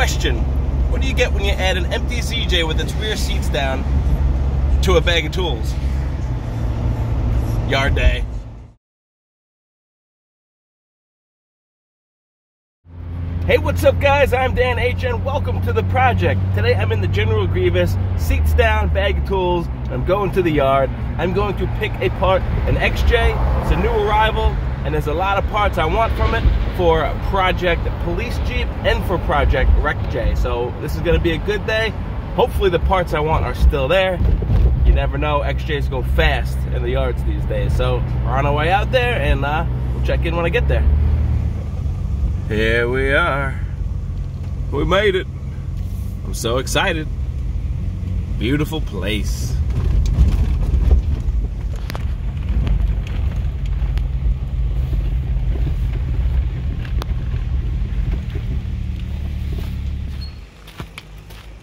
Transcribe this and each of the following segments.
Question, what do you get when you add an empty ZJ with its rear seats down to a bag of tools? Yard day. Hey, what's up guys? I'm Dan H and welcome to the project. Today I'm in the General Grievous, seats down, bag of tools. I'm going to the yard. I'm going to pick apart an XJ. It's a new arrival and there's a lot of parts I want from it for Project Police Jeep and for Project Wreck J. So this is gonna be a good day. Hopefully the parts I want are still there. You never know, XJs go fast in the yards these days. So we're on our way out there and uh, we'll check in when I get there. Here we are. We made it. I'm so excited. Beautiful place.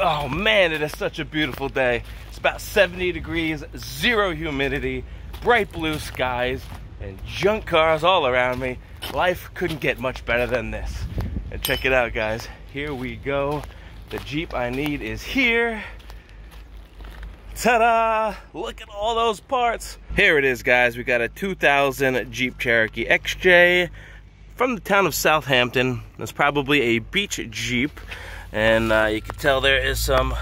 Oh man, it is such a beautiful day. It's about 70 degrees, zero humidity, bright blue skies, and junk cars all around me. Life couldn't get much better than this. And check it out, guys. Here we go. The Jeep I need is here. Ta-da! Look at all those parts. Here it is, guys. We got a 2000 Jeep Cherokee XJ from the town of Southampton. It's probably a beach Jeep. And uh, you can tell there is some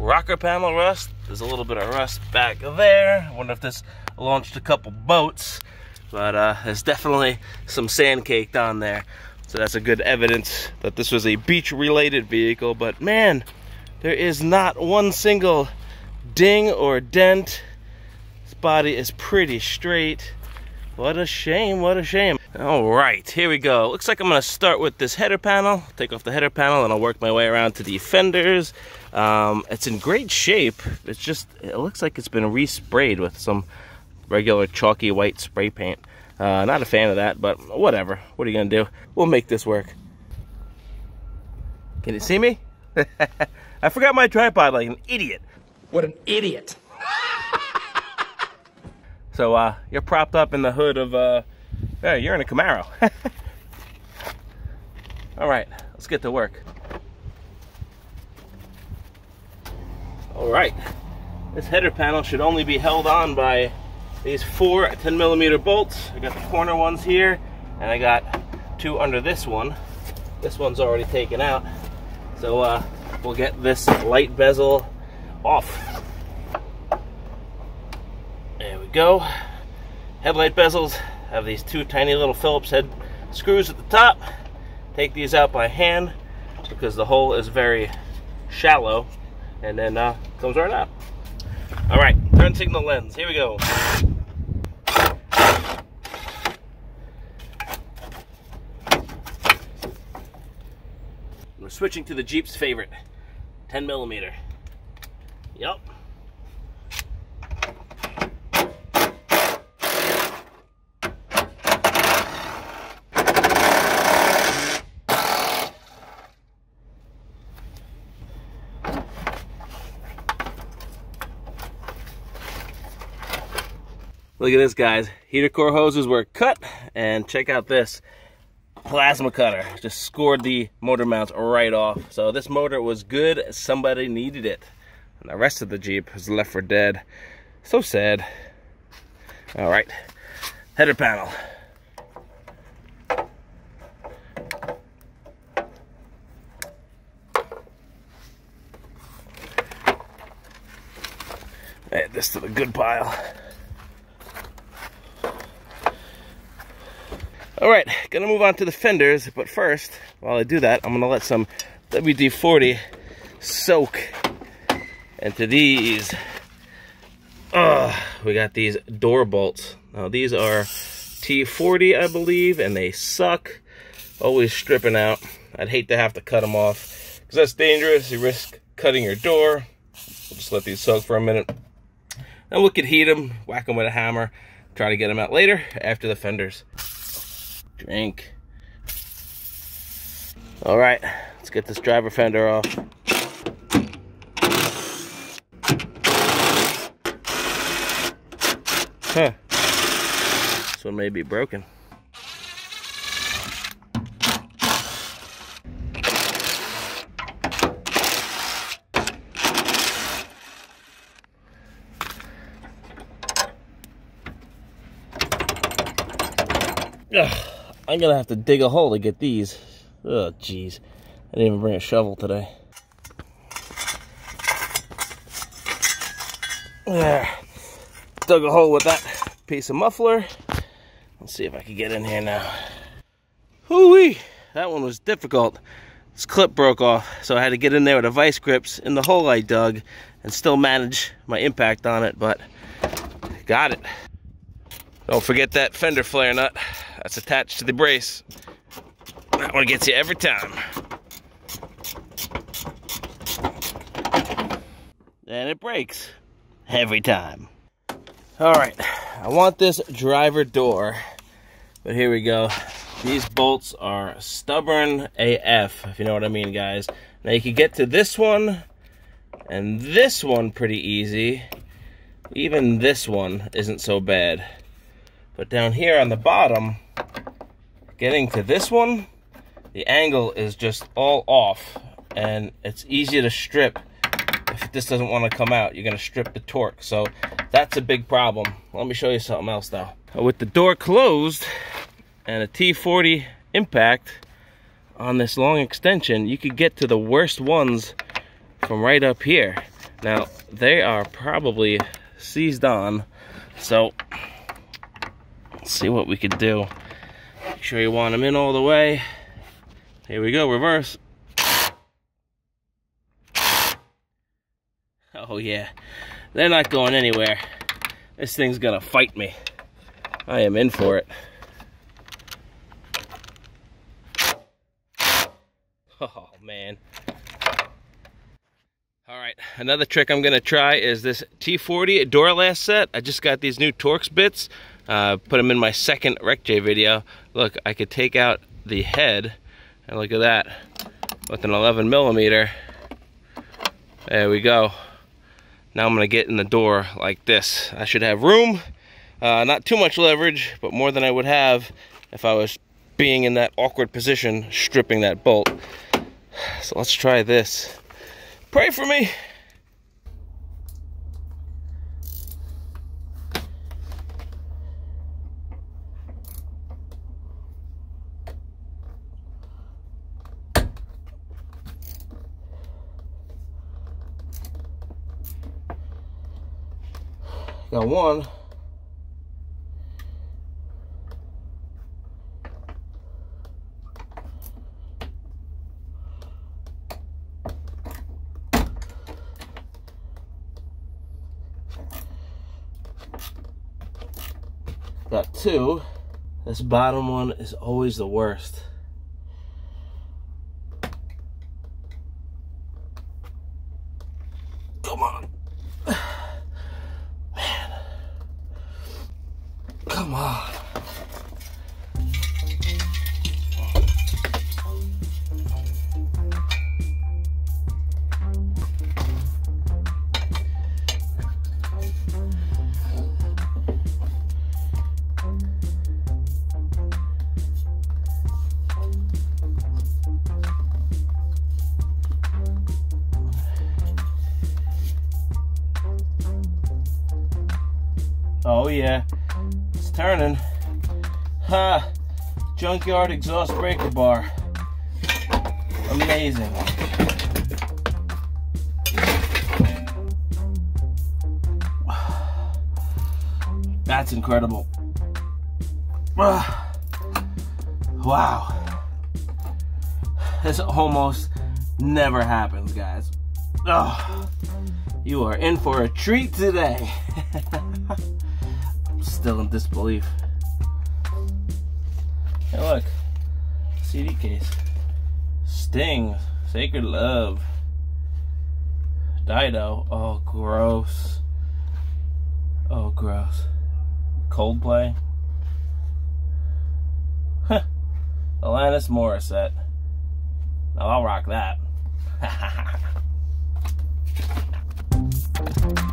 rocker panel rust. There's a little bit of rust back there. I wonder if this launched a couple boats, but uh, there's definitely some sand caked on there. So that's a good evidence that this was a beach related vehicle, but man, there is not one single ding or dent. This body is pretty straight. What a shame, what a shame. All right, here we go. Looks like I'm gonna start with this header panel, take off the header panel, and I'll work my way around to the fenders. Um, it's in great shape. It's just, it looks like it's been resprayed with some regular chalky white spray paint. Uh, not a fan of that, but whatever. What are you gonna do? We'll make this work. Can you see me? I forgot my tripod like an idiot. What an idiot. So uh, you're propped up in the hood of, uh, yeah, you're in a Camaro. All right, let's get to work. All right, this header panel should only be held on by these four 10 millimeter bolts. I got the corner ones here, and I got two under this one. This one's already taken out. So uh, we'll get this light bezel off. There we go. Headlight bezels have these two tiny little Phillips head screws at the top. Take these out by hand because the hole is very shallow and then uh, comes right out. All right, turn signal lens. Here we go. We're switching to the Jeep's favorite, 10 millimeter. Yep. Look at this, guys. Heater core hoses were cut, and check out this plasma cutter. Just scored the motor mounts right off. So this motor was good. Somebody needed it. And the rest of the Jeep is left for dead. So sad. All right, header panel. Add this to the good pile. All right, gonna move on to the fenders, but first, while I do that, I'm gonna let some WD-40 soak into these. Oh, we got these door bolts. Now these are T40, I believe, and they suck. Always stripping out. I'd hate to have to cut them off, because that's dangerous. You risk cutting your door. We'll just let these soak for a minute. And we could heat them, whack them with a hammer, try to get them out later after the fenders. Drink. All right, let's get this driver fender off. Huh. This one may be broken. Ugh. I'm gonna have to dig a hole to get these. Oh, jeez. I didn't even bring a shovel today. There. Dug a hole with that piece of muffler. Let's see if I can get in here now. Hooey! That one was difficult. This clip broke off, so I had to get in there with the vice grips in the hole I dug and still manage my impact on it, but got it. Don't forget that fender flare nut. That's attached to the brace. That one gets you every time. And it breaks every time. All right, I want this driver door, but here we go. These bolts are stubborn AF, if you know what I mean, guys. Now you can get to this one and this one pretty easy. Even this one isn't so bad. But down here on the bottom, getting to this one, the angle is just all off and it's easy to strip if this doesn't want to come out. You're going to strip the torque. So that's a big problem. Let me show you something else though. With the door closed, and a T40 impact on this long extension, you could get to the worst ones from right up here. Now, they are probably seized on, so let's see what we could do. Make sure you want them in all the way. Here we go, reverse. Oh yeah, they're not going anywhere. This thing's gonna fight me. I am in for it. Oh, man. Another trick I'm gonna try is this T40 door Duralast set. I just got these new Torx bits, uh, put them in my second Wreck J video. Look, I could take out the head, and look at that, with an 11 millimeter. There we go. Now I'm gonna get in the door like this. I should have room, uh, not too much leverage, but more than I would have if I was being in that awkward position, stripping that bolt. So let's try this. Pray for me. Got one. Got two. This bottom one is always the worst. Come on. Come on. Oh yeah, turning. Ha! Junkyard exhaust breaker bar. Amazing. That's incredible. Wow. This almost never happens, guys. Oh, you are in for a treat today. still in disbelief. Hey, look, CD case. Sting, Sacred Love, Dido. Oh, gross. Oh, gross. Coldplay. Huh. Alanis Morissette. Now I'll rock that.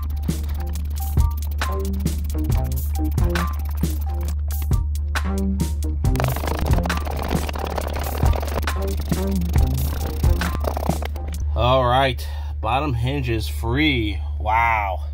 All right, bottom hinge is free. Wow.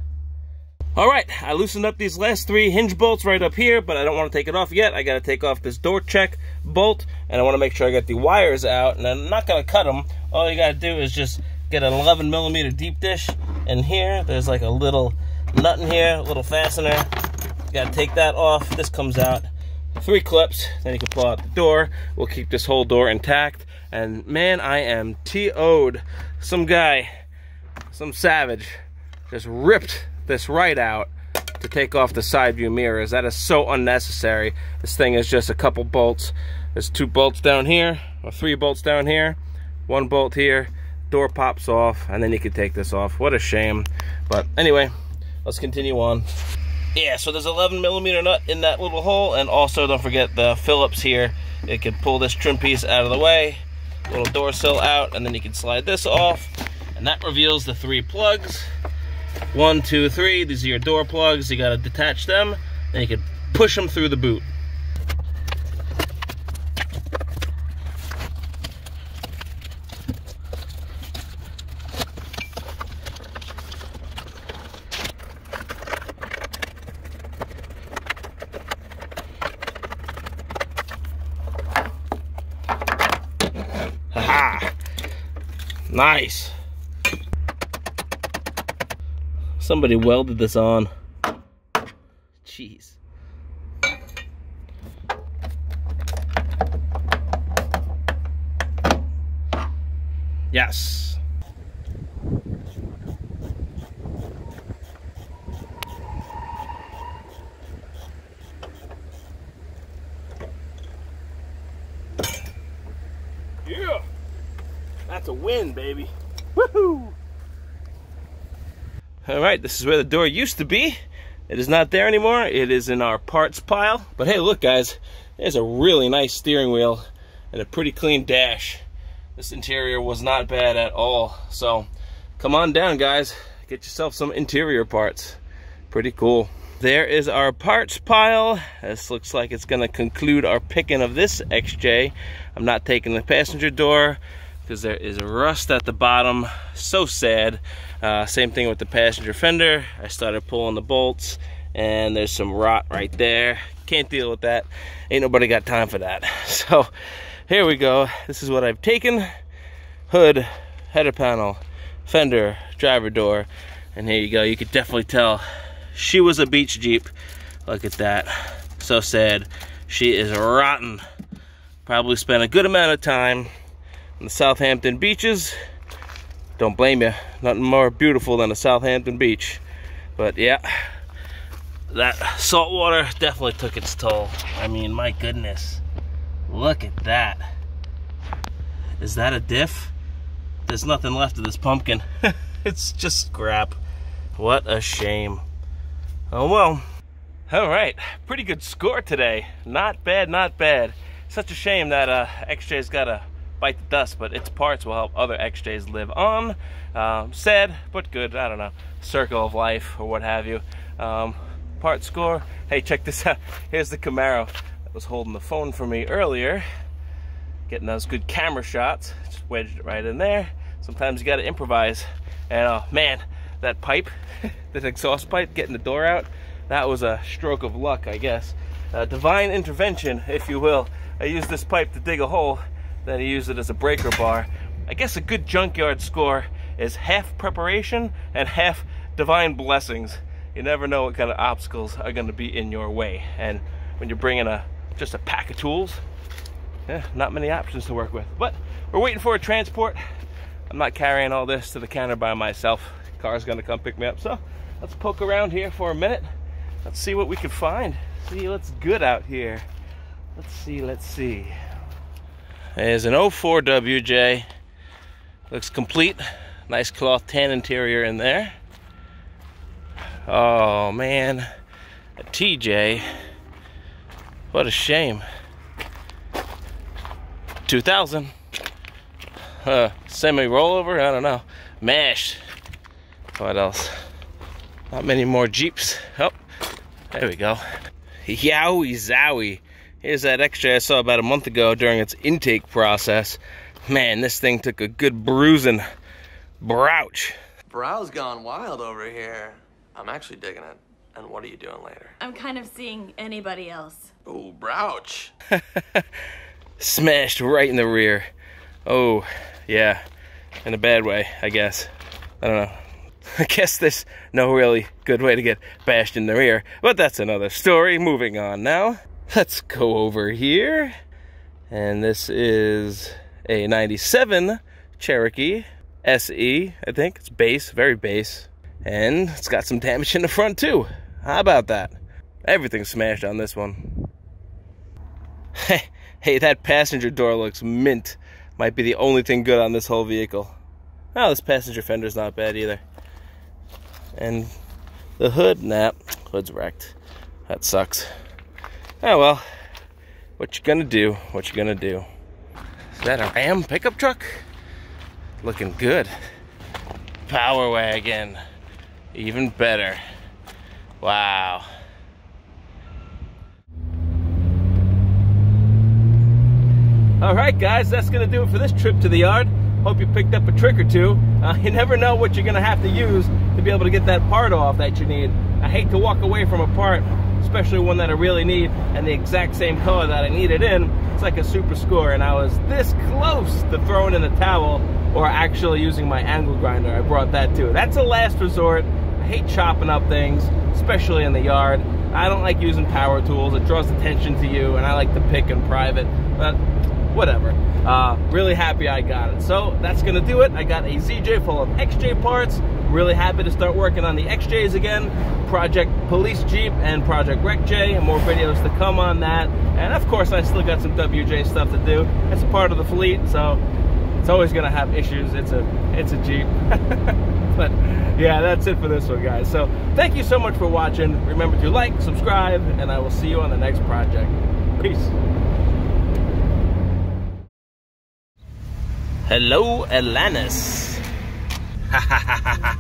All right, I loosened up these last three hinge bolts right up here, but I don't want to take it off yet. I got to take off this door check bolt, and I want to make sure I get the wires out, and I'm not going to cut them. All you got to do is just get an 11 millimeter deep dish, in here, there's like a little nut in here, a little fastener. You got to take that off. This comes out. Three clips, then you can pull out the door. We'll keep this whole door intact. And man, I am TO'd. Some guy, some savage, just ripped this right out to take off the side view mirrors. That is so unnecessary. This thing is just a couple bolts. There's two bolts down here, or three bolts down here, one bolt here, door pops off, and then you can take this off. What a shame. But anyway, let's continue on. Yeah, so there's 11 millimeter nut in that little hole, and also don't forget the Phillips here. It can pull this trim piece out of the way, little door sill out, and then you can slide this off, and that reveals the three plugs. One, two, three. These are your door plugs. You got to detach them. Then you can push them through the boot. Nice. Somebody welded this on. Jeez. Yes. Yeah. That's a win, baby. Woohoo! All right, this is where the door used to be. It is not there anymore. It is in our parts pile. But hey, look guys, there's a really nice steering wheel and a pretty clean dash. This interior was not bad at all. So come on down guys, get yourself some interior parts. Pretty cool. There is our parts pile. This looks like it's gonna conclude our picking of this XJ. I'm not taking the passenger door because there is rust at the bottom. So sad. Uh, same thing with the passenger fender. I started pulling the bolts and there's some rot right there. Can't deal with that. Ain't nobody got time for that. So here we go. This is what I've taken. Hood, header panel, fender, driver door. And here you go. You could definitely tell she was a beach Jeep. Look at that. So sad. She is rotten. Probably spent a good amount of time on the Southampton beaches. Don't blame you. Nothing more beautiful than a Southampton beach. But yeah, that salt water definitely took its toll. I mean, my goodness. Look at that. Is that a diff? There's nothing left of this pumpkin. it's just scrap. What a shame. Oh well. All right, pretty good score today. Not bad, not bad. Such a shame that uh, XJ's got a bite the dust, but its parts will help other XJs live on. Um, sad, but good. I don't know. Circle of life or what have you. Um, part score. Hey, check this out. Here's the Camaro that was holding the phone for me earlier. Getting those good camera shots. Just wedged it right in there. Sometimes you got to improvise. And uh, man, that pipe, that exhaust pipe, getting the door out, that was a stroke of luck, I guess. Uh, divine intervention, if you will. I used this pipe to dig a hole then he used it as a breaker bar. I guess a good junkyard score is half preparation and half divine blessings. You never know what kind of obstacles are going to be in your way. And when you're bringing a just a pack of tools, yeah, not many options to work with. But we're waiting for a transport. I'm not carrying all this to the counter by myself. Car's going to come pick me up. So let's poke around here for a minute. Let's see what we can find. See what's good out here. Let's see, let's see. There's an 04 WJ. Looks complete. Nice cloth tan interior in there. Oh man, a TJ. What a shame. 2000. Uh, semi rollover, I don't know. Mash. What else? Not many more Jeeps. Oh, there we go. Yowie zowie. Here's that XJ I saw about a month ago during its intake process. Man, this thing took a good bruising. Browch. Brow's gone wild over here. I'm actually digging it. And what are you doing later? I'm kind of seeing anybody else. Oh, Browch. Smashed right in the rear. Oh, yeah. In a bad way, I guess. I don't know. I guess there's no really good way to get bashed in the rear, but that's another story. Moving on now. Let's go over here. And this is a 97 Cherokee SE, I think. It's base, very base. And it's got some damage in the front too. How about that? Everything's smashed on this one. hey, that passenger door looks mint. Might be the only thing good on this whole vehicle. Oh, this passenger fender's not bad either. And the hood, nah, hood's wrecked. That sucks. Oh well, what you gonna do? What you gonna do? Is that a Ram pickup truck? Looking good. Power wagon, even better. Wow. All right, guys, that's gonna do it for this trip to the yard. Hope you picked up a trick or two. Uh, you never know what you're gonna have to use to be able to get that part off that you need. I hate to walk away from a part, especially one that I really need and the exact same color that I need it in. It's like a super score, and I was this close to throwing in the towel or actually using my angle grinder. I brought that too. That's a last resort. I hate chopping up things, especially in the yard. I don't like using power tools. It draws attention to you, and I like to pick in private. But whatever. Uh, really happy I got it. So that's gonna do it. I got a ZJ full of XJ parts. Really happy to start working on the XJs again. Project Police Jeep and Project Wreck J, and more videos to come on that. And of course, I still got some WJ stuff to do. It's a part of the fleet, so it's always gonna have issues. It's a it's a Jeep. but yeah, that's it for this one, guys. So thank you so much for watching. Remember to like, subscribe, and I will see you on the next project. Peace. Hello, Atlantis. Haha.